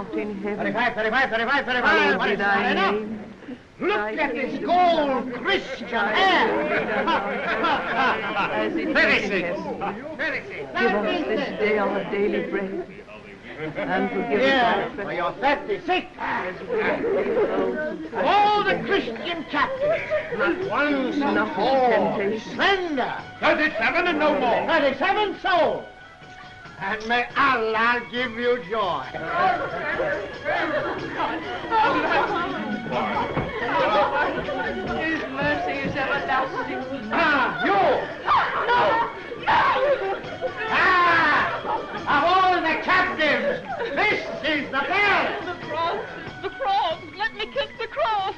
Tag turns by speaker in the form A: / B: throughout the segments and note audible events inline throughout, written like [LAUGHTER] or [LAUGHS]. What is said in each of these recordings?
A: Our Father, who art in heaven,
B: 35, 35, 35, 35.
A: hallowed
B: What
A: thy name.
B: Look
A: Thy
B: at this gold Christian hair.
A: As it is. Give us this day our daily bread, and forgive us
B: Here,
A: our
B: for
A: trespasses,
B: your 36.
A: as we forgive those who
B: All the Christian captives. Not one
A: Not
B: not
A: in
B: four.
A: temptation.
B: Slender. 37 and no more. 37 souls. And may Allah give you joy.
A: His mercy is everlasting.
B: Ah, you! No! No! Ah! Of all the captives, this is the best!
A: The cross, the cross, let me kiss the cross.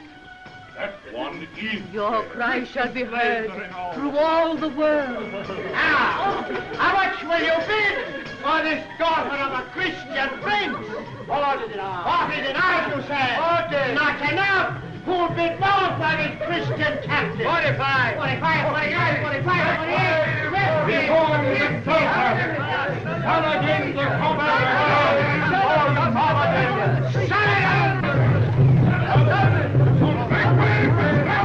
C: That one is
A: Your cry shall be heard through all the world.
B: Now, how much will you bid for this daughter of a Christian prince? Forty dinars. Forty dinars, you say? Forty. Not enough. Who'll bid more for this Christian? Forty-five. Forty-five, forty-nine, forty-five, forty-eight, fifty.
C: Before the sultan, Saladin the conqueror, all the Mohammedans.
B: Saladin!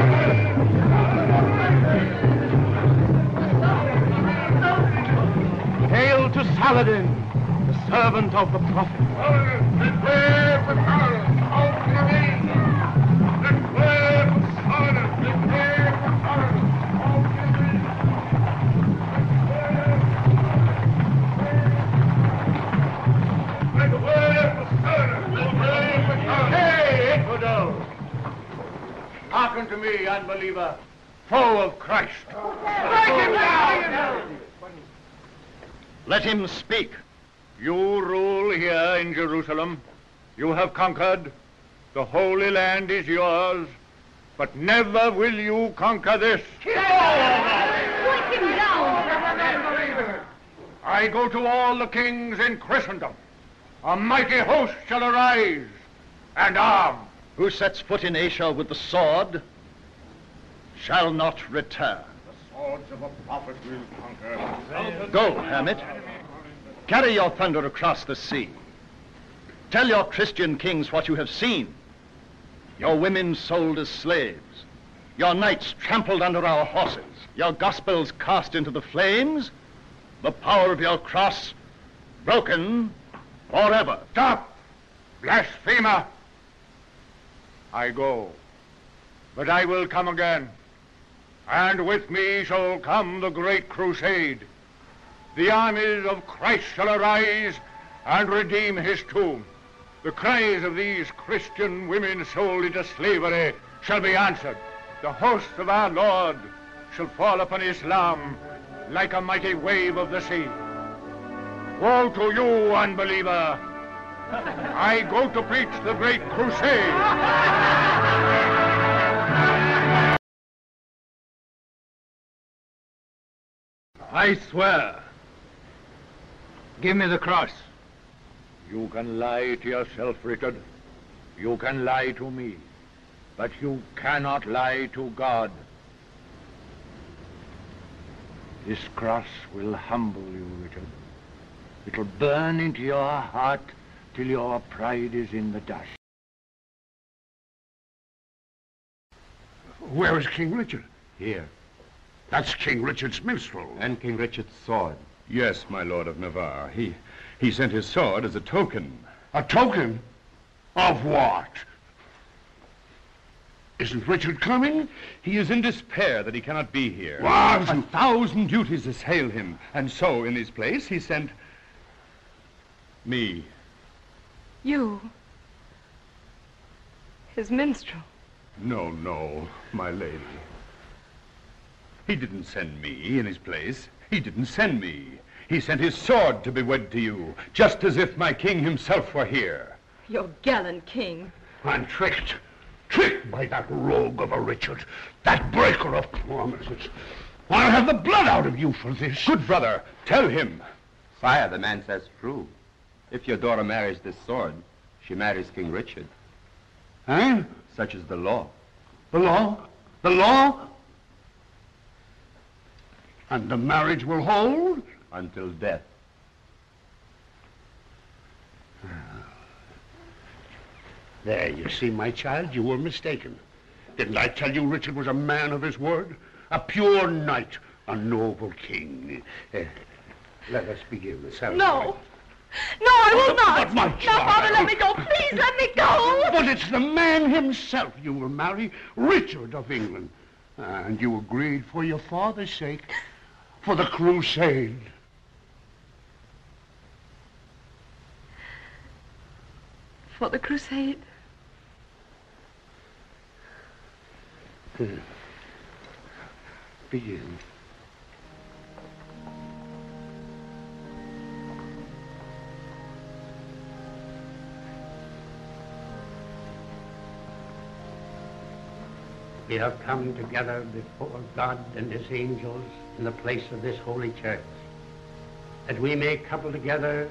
C: Hail to Saladin, the servant of the Prophet. Saladin, beware The word was honored.
B: Hey, infidel! Hearken to me, unbeliever, foe of Christ. Strike him down!
D: Let him speak.
B: You rule here in Jerusalem. You have conquered. The Holy Land is yours. But never will you conquer this. Kill him down. I go to all the kings in Christendom. A mighty host shall arise and arm.
D: Who sets foot in Asia with the sword shall not return.
C: Swords of a prophet will conquer.
D: Go, hermit. Carry your thunder across the sea. Tell your Christian kings what you have seen. Your women sold as slaves. Your knights trampled under our horses. Your gospels cast into the flames. The power of your cross broken forever.
B: Stop! Blasphemer! I go, but I will come again. And with me shall come the great crusade. The armies of Christ shall arise and redeem his tomb. The cries of these Christian women sold into slavery shall be answered. The host of our Lord shall fall upon Islam like a mighty wave of the sea. Woe to you, unbeliever! I go to preach the great crusade.
C: I swear. Give me the cross.
B: You can lie to yourself, Richard. You can lie to me. But you cannot lie to God. This cross will humble you, Richard. It'll burn into your heart till your pride is in the dust.
E: Where is King Richard?
F: Here,
E: That's King Richard's minstrel.
F: and King Richard's sword.
G: Yes, my lord of Navarre. He, he sent his sword as a token.
E: A token? Of what? Isn't Richard coming?
G: He is in despair that he cannot be here.
E: What?
G: A thousand duties assail him, and so, in his place, he sent me.
A: You, his minstrel.
G: No, no, my lady. He didn't send me in his place. He didn't send me. He sent his sword to be wed to you, just as if my king himself were here.
A: Your gallant king.
E: I'm tricked. Tricked by that rogue of a Richard. That breaker of promises. I'll have the blood out of you for this.
G: Good brother, tell him.
F: Sire, the man says true. If your daughter marries this sword, she marries King Richard.
E: Huh?
F: Such is the law.
E: The law? The law? And the marriage will hold?
F: Until death.
E: There, you see, my child, you were mistaken. Didn't I tell you Richard was a man of his word? A pure knight, a noble king. Uh, let us begin the ceremony.
A: No. No, I will not.
E: But my child.
A: Now, Father,
E: child-
A: let me go. Please, let me go.
E: But it's the man himself you will marry, Richard of England. And you agreed for your father's sake, for the crusade.
A: For the crusade. Hmm.
E: Begin. We have come together before God and his angels in the place of this holy church, that we may couple together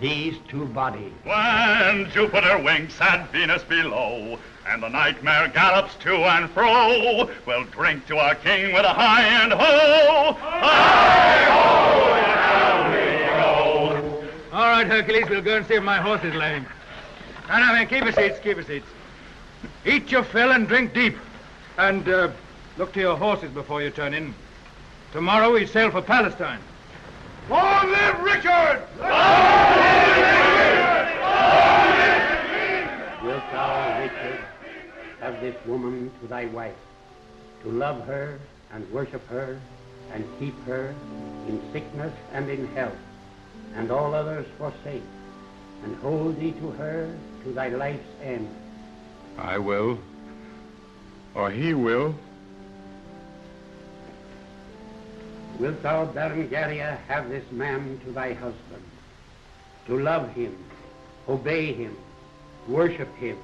E: these two bodies.
H: When Jupiter winks at Venus below, and the nightmare gallops to and fro, we'll drink to our king with a high and ho! High ho! Down we go.
C: All right, Hercules, we'll go and see if my horse is lame. No, no, man, keep your seats, keep your seats. Eat your fill and drink deep. And uh, look to your horses before you turn in. Tomorrow we sail for Palestine.
B: Long live Richard! Long live Richard!
E: Wilt thou, Richard, have this woman to thy wife, to love her and worship her and keep her in sickness and in health, and all others forsake, and hold thee to her to thy life's end?
G: I will. Or he will.
E: Wilt thou, Berengaria, have this man to thy husband, to love him, obey him, worship him,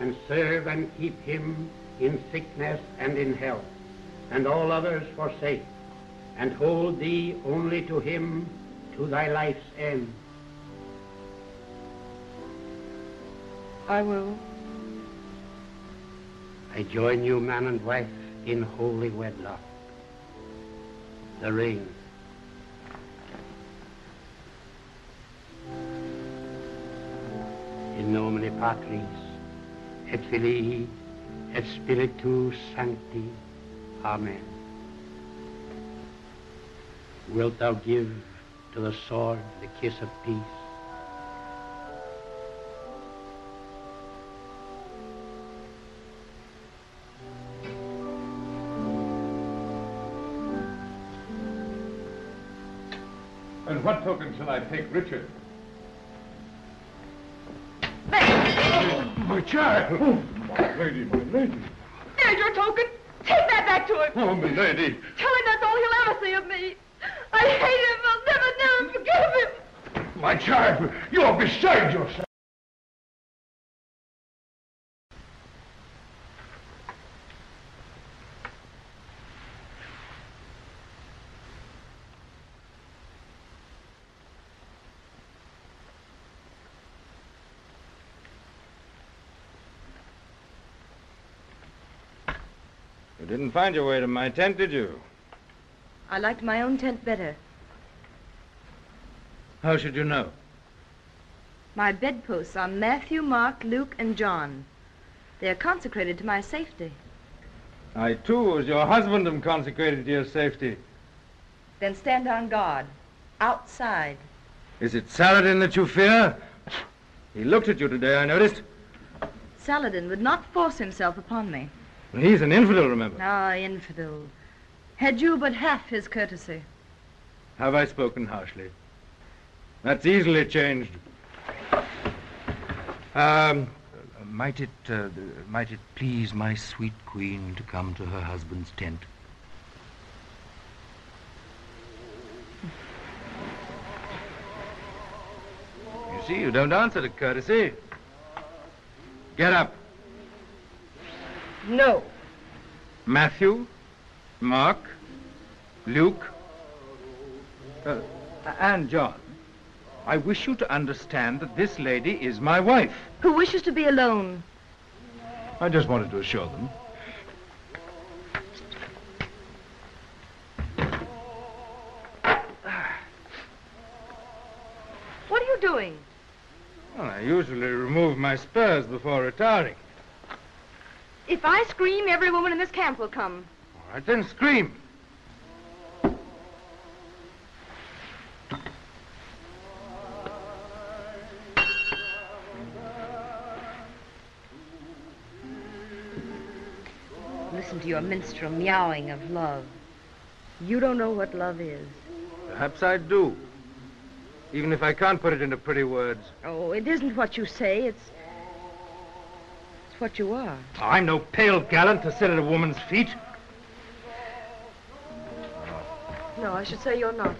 E: and serve and keep him in sickness and in health, and all others forsake, and hold thee only to him to thy life's end?
A: I will.
E: I join you, man and wife, in holy wedlock. The ring. In nomine Patris, et Filii, et Spiritus Sancti. Amen. Wilt thou give to the sword the kiss of peace?
G: And what token shall I take Richard?
B: My child!
G: Oh, my lady, my lady.
A: There's your token. Take that back to him.
G: Oh, my lady.
A: Tell him that's all he'll ever see of me. I hate him. I'll never, never forgive him.
B: My child, you're beside yourself.
C: Didn't find your way to my tent, did you?
I: I liked my own tent better.
C: How should you know?
I: My bedposts are Matthew, Mark, Luke, and John. They are consecrated to my safety.
C: I, too, as your husband, am consecrated to your safety.
I: Then stand on guard. Outside.
C: Is it Saladin that you fear? He looked at you today, I noticed.
I: Saladin would not force himself upon me.
C: He's an infidel, remember.
I: Ah, infidel. Had you but half his courtesy.
C: Have I spoken harshly? That's easily changed. Um,
J: Might it, uh, might it please my sweet queen to come to her husband's tent?
C: you see, you don't answer to courtesy. Get up.
A: No.
C: Matthew, Mark, Luke, uh, and John. I wish you to understand that this lady is my wife.
I: Who wishes to be alone.
C: I just wanted to assure them.
A: What are you doing?
C: Well, I usually remove my spurs before retiring.
I: If I scream, every woman in this camp will come.
C: All right, then scream.
I: Listen to your minstrel meowing of love. You don't know what love is.
C: Perhaps I do. Even if I can't put it into pretty words.
I: Oh, it isn't what you say. It's. What you are.
C: I'm no pale gallant to sit at a woman's feet.
A: No, I should say you're not.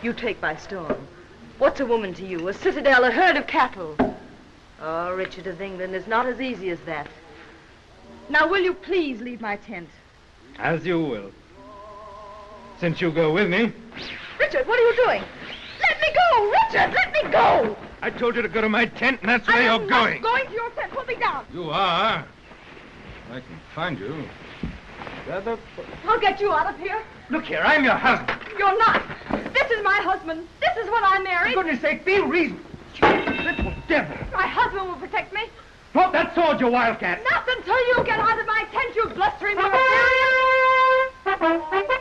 A: You take by storm. What's a woman to you? A citadel, a herd of cattle. Oh, Richard of England, is not as easy as that. Now, will you please leave my tent?
C: As you will. Since you go with me,
A: Richard, what are you doing? Let me go! Richard, let me go!
C: I told you to go to my tent, and that's where
A: I
C: you're going.
A: going to your tent. Put me down.
C: You are. I can find you. Gather.
A: I'll get you out of here.
C: Look here, I'm your husband.
A: You're not. This is my husband. This is what I married.
C: For goodness sake, be reasonable. Little devil.
A: My husband will protect me.
C: Drop that sword, you wildcat.
A: Not until you get out of my tent, you blustering [LAUGHS]
C: Lord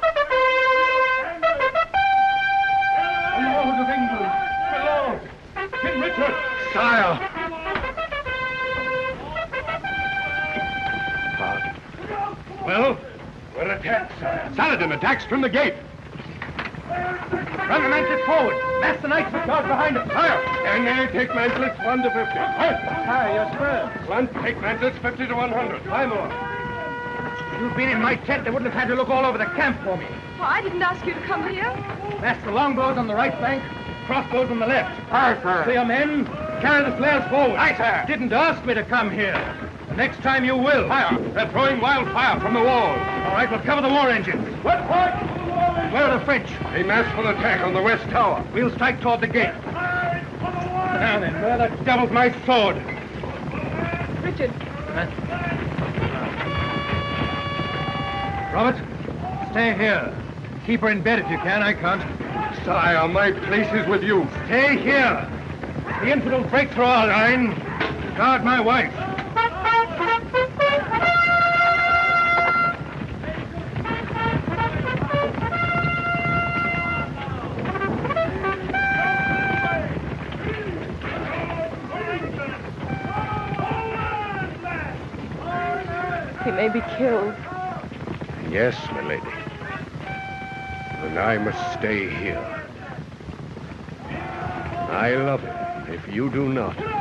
C: King Richard. Sire. Well, we're attacked, sire.
K: Saladin attacks from the gate.
C: Run the mantlets forward. Mass the knights with guards behind us. Sire.
K: And they take mantlets 1 to 50.
C: Sire, your spurs.
K: One take mantlets 50 to 100.
C: Five more. If you'd been in my tent, they wouldn't have had to look all over the camp for me.
A: Oh, I didn't ask you to come here.
C: Mass the longbows on the right flank, crossbows on the left. Aye, sir. Clear men, carry the flares forward. Aye, sir. Didn't ask me to come here. The next time you will.
K: Fire! They're throwing wildfire from the wall.
C: All right, we'll cover the war engines.
K: What part?
C: Where are the French?
K: They mass for attack on the west tower.
C: We'll strike toward the gate. Now then, where the devil's my sword?
A: Richard,
C: Robert, stay here. Keep her in bed if you can. I can't.
K: Sire, my place is with you.
C: Stay here. The infidels break through our line. Guard my wife.
A: he may be killed.
L: Yes, my lady. I must stay here. I love him, if you do not.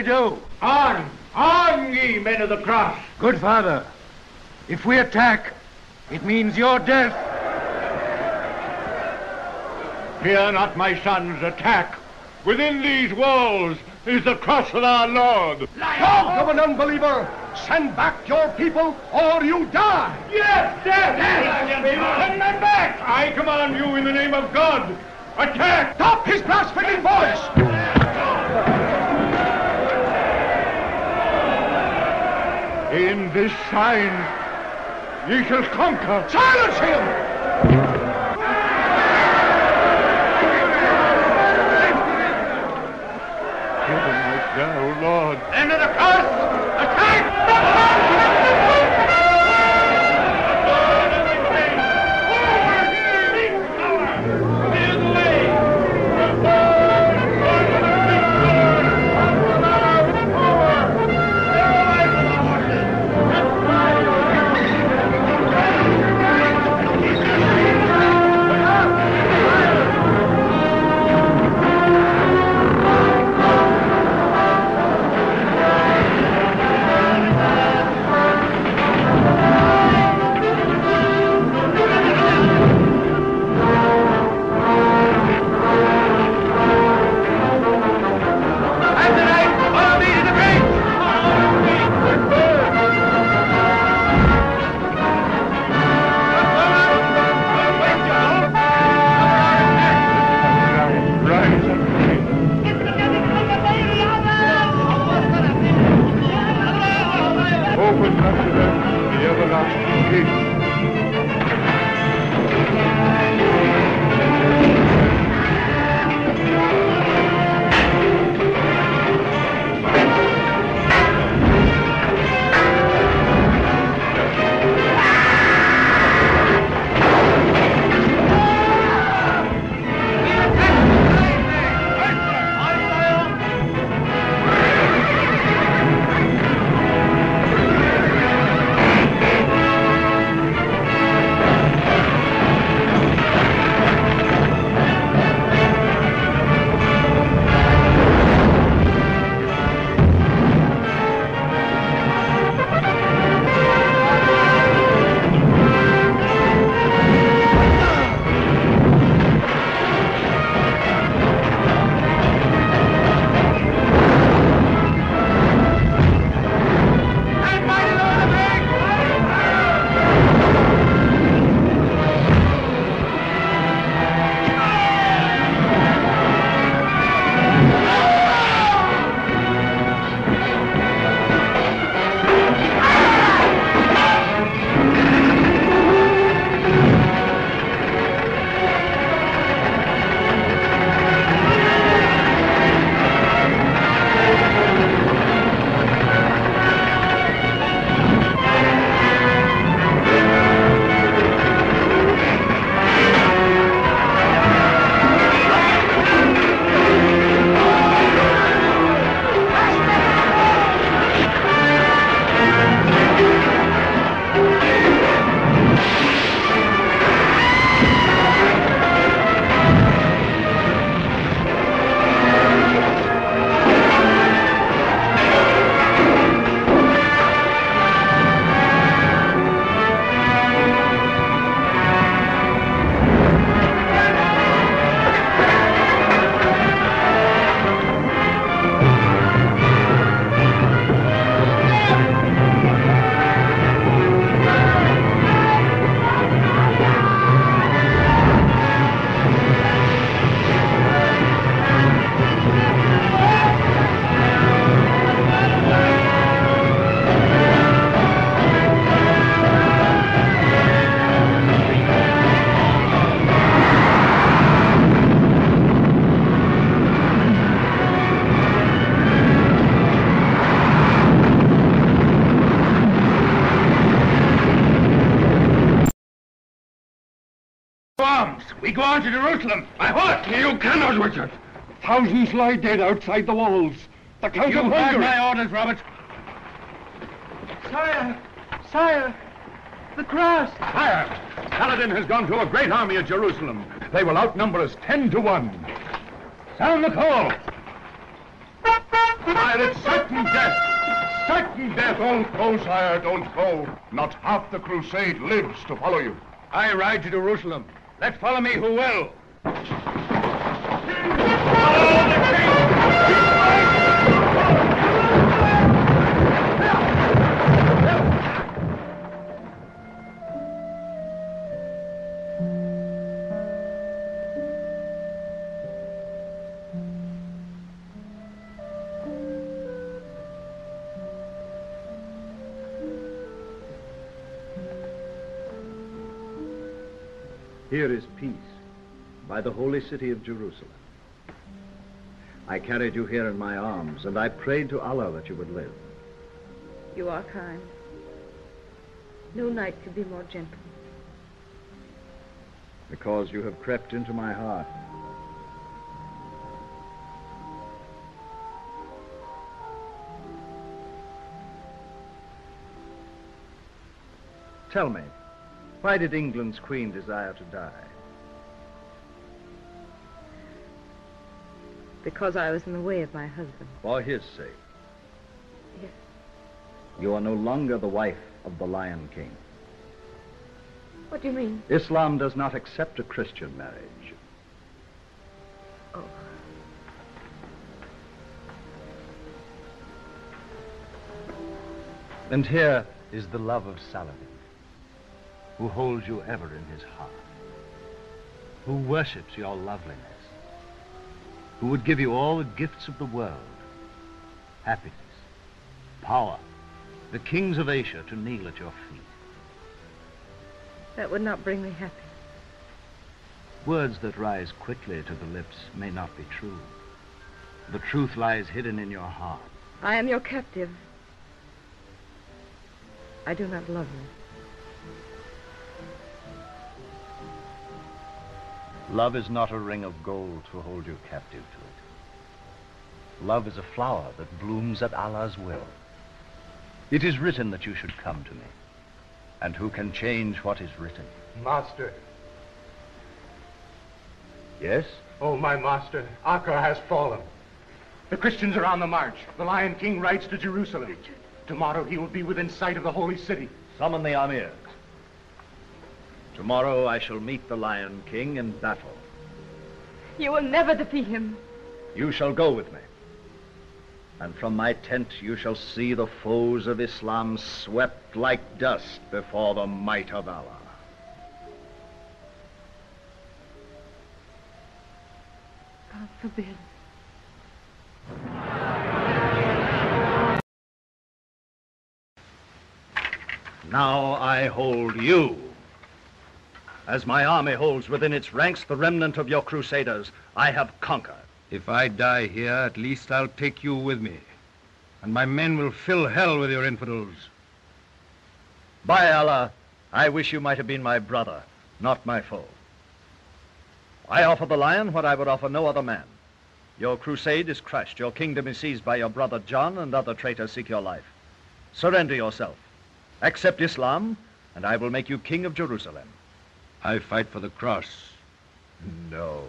K: We
C: do? On! On, ye men of the cross! Good father, if we attack, it means your death.
K: Fear not, my sons, attack. Within these walls is the cross of our Lord. Dogs of an unbeliever, send back your people or you die.
C: Yes, death!
K: Send them back! I command you in the name of God. Attack!
C: Stop his blaspheming voice!
K: In this sign, ye shall conquer.
C: Silence him!
K: Give them right now, Lord.
C: End of the cross! To Jerusalem. My horse!
B: You cannot, Richard. Thousands lie dead outside the walls. The Count
C: You
B: of
C: heard
B: Hungary.
C: my orders, Robert.
M: Sire, sire, the cross.
G: Sire! Saladin has gone to a great army at Jerusalem. They will outnumber us ten to one. Sound the call! Fire, it's certain death! Certain death!
B: Don't go, sire, don't go. Not half the crusade lives to follow you.
C: I ride to Jerusalem. Let follow me who will.
D: Here is peace by the holy city of Jerusalem. I carried you here in my arms, and I prayed to Allah that you would live.
I: You are kind. No knight could be more gentle.
D: Because you have crept into my heart. Tell me, why did England's queen desire to die?
I: Because I was in the way of my husband.
D: For his sake.
I: Yes.
D: You are no longer the wife of the Lion King.
I: What do you mean?
D: Islam does not accept a Christian marriage.
I: Oh.
D: And here is the love of Saladin, who holds you ever in his heart, who worships your loveliness, who would give you all the gifts of the world, happiness, power, the kings of Asia to kneel at your feet.
I: That would not bring me happiness.
D: Words that rise quickly to the lips may not be true. The truth lies hidden in your heart.
I: I am your captive. I do not love you.
D: Love is not a ring of gold to hold you captive to it. Love is a flower that blooms at Allah's will. It is written that you should come to me. And who can change what is written?
N: Master.
D: Yes?
N: Oh, my master, Acre has fallen. The Christians are on the march. The Lion King rides to Jerusalem. Tomorrow he will be within sight of the holy city.
D: Summon the amirs. Tomorrow I shall meet the Lion King in battle.
I: You will never defeat him.
D: You shall go with me. And from my tent you shall see the foes of Islam swept like dust before the might of Allah.
I: God forbid.
D: Now I hold you. As my army holds within its ranks the remnant of your crusaders, I have conquered.
C: If I die here, at least I'll take you with me. And my men will fill hell with your infidels.
D: By Allah, I wish you might have been my brother, not my foe. I offer the lion what I would offer no other man. Your crusade is crushed. Your kingdom is seized by your brother John, and other traitors seek your life. Surrender yourself. Accept Islam, and I will make you king of Jerusalem.
C: I fight for the cross.
D: No.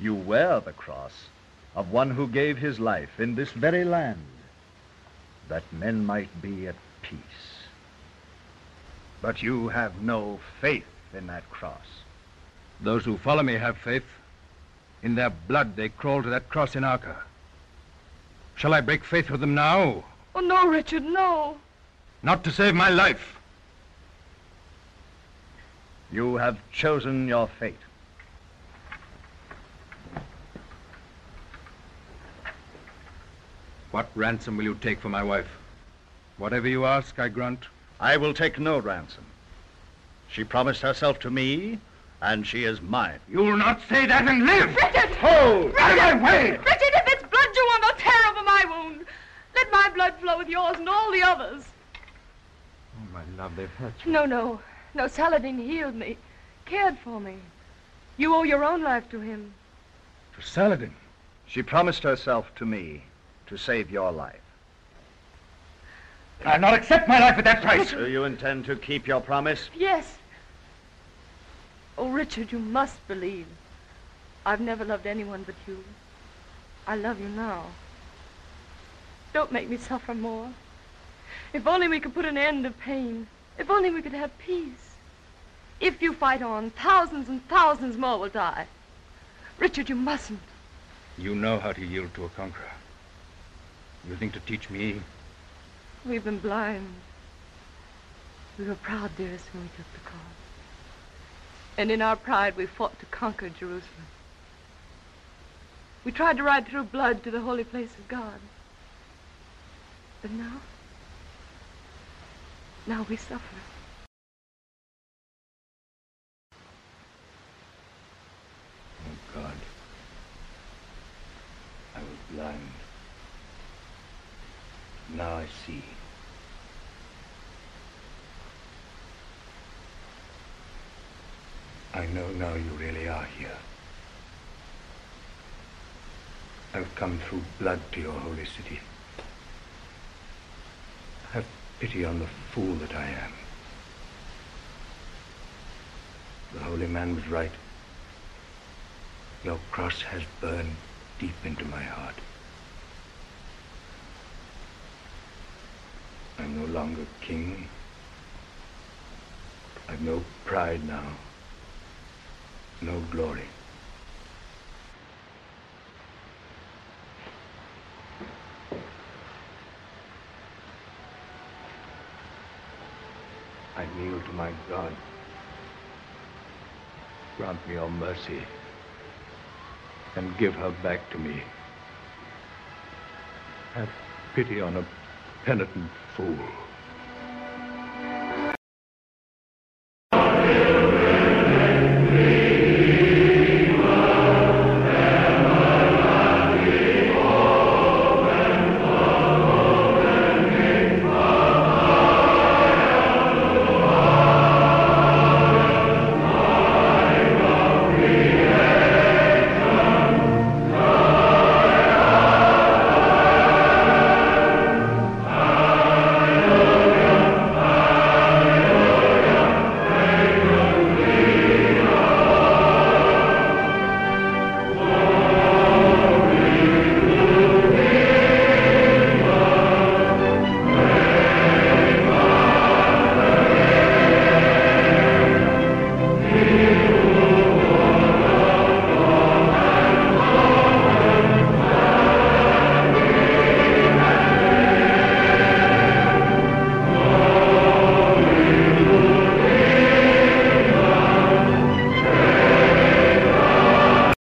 D: You wear the cross of one who gave his life in this very land, that men might be at peace. But you have no faith in that cross.
C: Those who follow me have faith. In their blood they crawl to that cross in Acre. Shall I break faith with them now?
I: Oh, no, Richard, no.
C: Not to save my life.
D: You have chosen your fate.
C: What ransom will you take for my wife? Whatever you ask, I grant.
D: I will take no ransom. She promised herself to me, and she is mine.
C: You'll not say that and live!
I: Richard!
D: Hold!
I: Richard!
C: Out of my way!
I: Richard, if it's blood you want, I'll tear over my wound. Let my blood flow with yours and all the others.
C: Oh, my love, they've hurt you.
I: No, no. No, Saladin healed me, cared for me.
A: You owe your own life to him.
C: To Saladin?
D: She promised herself to me to save your life.
C: I'll not accept my life at that price.
D: Do you intend to keep your promise?
A: Yes. Oh, Richard, you must believe. I've never loved anyone but you. I love you now. Don't make me suffer more. If only we could put an end to pain. If only we could have peace. If you fight on, thousands and thousands more will die. Richard, you mustn't.
C: You know how to yield to a conqueror. You think to teach me?
A: We've been blind. We were proud, dearest, when we took the cross. And in our pride, we fought to conquer Jerusalem. We tried to ride through blood to the holy place of God. But now, now we suffer.
C: Oh, God. I was Now I see. I know now you really are here. I've come through blood to your holy city. Have pity on the fool that I am. The holy man was right. Your cross has burned deep into my heart. I'm no longer king. I've no pride now. No glory. I kneel to my God. Grant me your mercy and give her back to me. Have pity on a penitent fool.